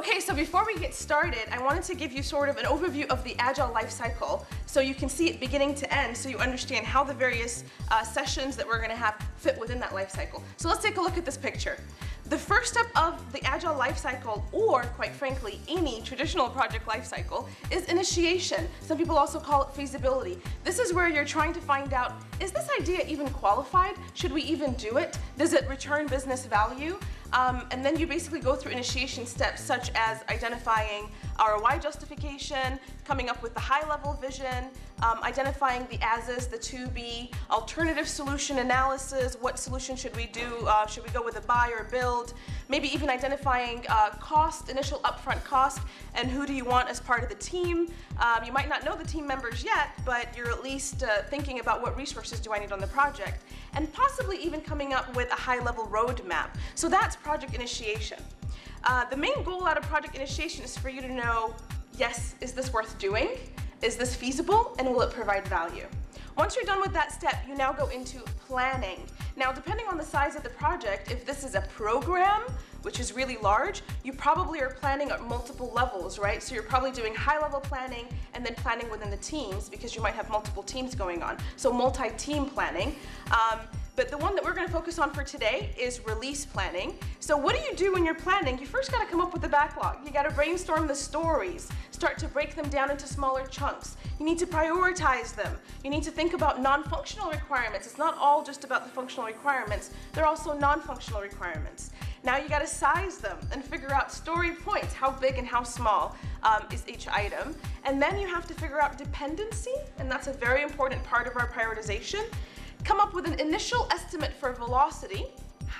Okay, so before we get started, I wanted to give you sort of an overview of the Agile life cycle so you can see it beginning to end so you understand how the various uh, sessions that we're going to have fit within that life cycle. So let's take a look at this picture. The first step of the Agile life cycle, or quite frankly, any traditional project life cycle, is initiation. Some people also call it feasibility. This is where you're trying to find out, is this idea even qualified? Should we even do it? Does it return business value? Um, and then you basically go through initiation steps such as identifying ROI justification, coming up with the high level vision, um, identifying the as-is, the to-be, alternative solution analysis, what solution should we do, uh, should we go with a buy or build, maybe even identifying uh, cost, initial upfront cost, and who do you want as part of the team. Um, you might not know the team members yet, but you're at least uh, thinking about what resources do I need on the project, and possibly even coming up with a high level roadmap. So that's project initiation. Uh, the main goal out of project initiation is for you to know, yes, is this worth doing? Is this feasible? And will it provide value? Once you're done with that step, you now go into planning. Now, depending on the size of the project, if this is a program, which is really large, you probably are planning at multiple levels, right? So you're probably doing high level planning and then planning within the teams because you might have multiple teams going on. So multi-team planning. Um, but the one that we're going to focus on for today is release planning. So what do you do when you're planning? You first got to come up with the backlog. You got to brainstorm the stories, start to break them down into smaller chunks. You need to prioritize them. You need to think about non-functional requirements. It's not all just about the functional requirements. There are also non-functional requirements. Now you got to size them and figure out story points, how big and how small um, is each item. And then you have to figure out dependency, and that's a very important part of our prioritization. Come up with an initial estimate for velocity.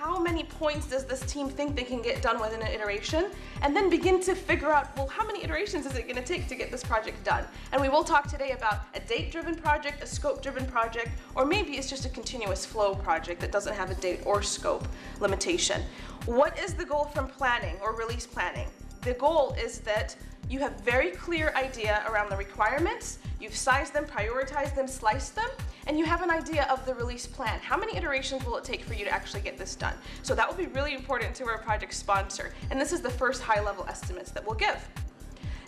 How many points does this team think they can get done within an iteration? And then begin to figure out, well, how many iterations is it going to take to get this project done? And we will talk today about a date-driven project, a scope-driven project, or maybe it's just a continuous flow project that doesn't have a date or scope limitation. What is the goal from planning or release planning? The goal is that you have very clear idea around the requirements, you've sized them, prioritized them, sliced them, and you have an idea of the release plan. How many iterations will it take for you to actually get this done? So that will be really important to our project sponsor. And this is the first high level estimates that we'll give.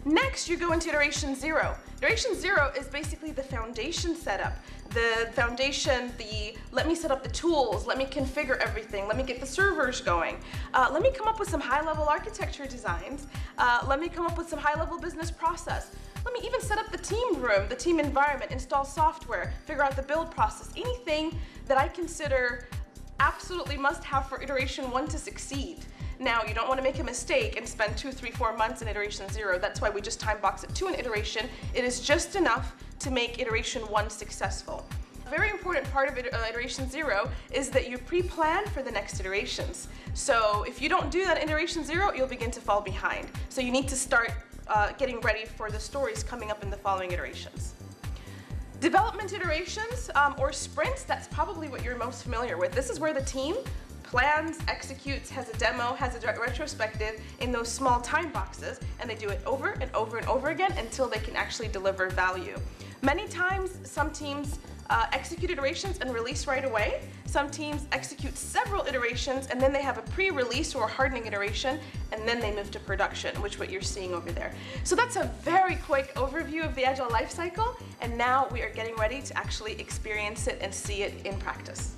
Next, you go into iteration zero. Iteration zero is basically the foundation setup. The foundation, the let me set up the tools, let me configure everything, let me get the servers going, uh, let me come up with some high level architecture designs, uh, let me come up with some high level business process. Let me even set up the team room, the team environment, install software, figure out the build process, anything that I consider absolutely must have for iteration one to succeed. Now, you don't want to make a mistake and spend two, three, four months in iteration zero. That's why we just time box it to an iteration. It is just enough to make iteration one successful. A very important part of uh, iteration zero is that you pre-plan for the next iterations. So if you don't do that iteration zero, you'll begin to fall behind. So you need to start uh, getting ready for the stories coming up in the following iterations. Development iterations um, or sprints, that's probably what you're most familiar with. This is where the team plans, executes, has a demo, has a retrospective in those small time boxes, and they do it over and over and over again until they can actually deliver value. Many times, some teams uh, execute iterations and release right away. Some teams execute several iterations and then they have a pre-release or a hardening iteration and then they move to production, which what you're seeing over there. So that's a very quick overview of the Agile lifecycle and now we are getting ready to actually experience it and see it in practice.